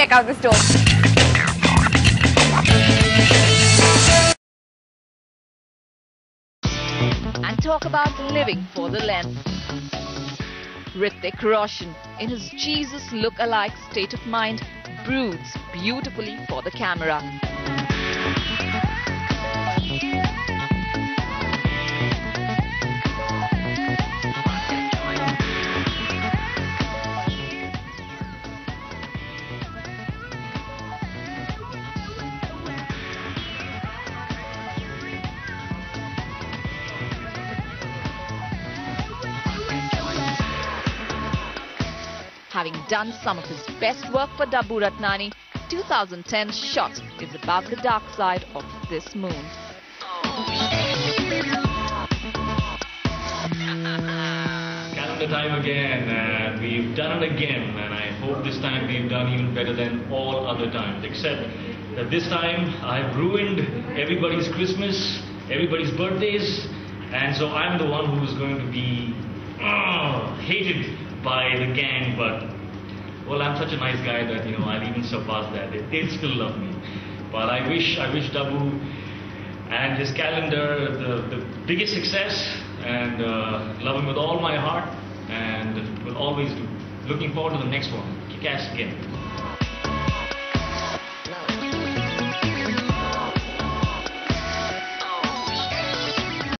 check out the story. and talk about living for the lens. Hrithik Roshan, in his Jesus look-alike state of mind, broods beautifully for the camera. Having done some of his best work for Daboo Ratnani, 2010 shot is about the dark side of this moon. Calendar time again, and we've done it again, and I hope this time we've done even better than all other times, except that this time I've ruined everybody's Christmas, everybody's birthdays, and so I'm the one who's going to be uh, hated by the gang, but well, I'm such a nice guy that you know I'll even surpass that. They, still love me, but I wish I wish Daboo and his calendar the, the biggest success and uh, love him with all my heart and will always do. Looking forward to the next one. Kick ass again.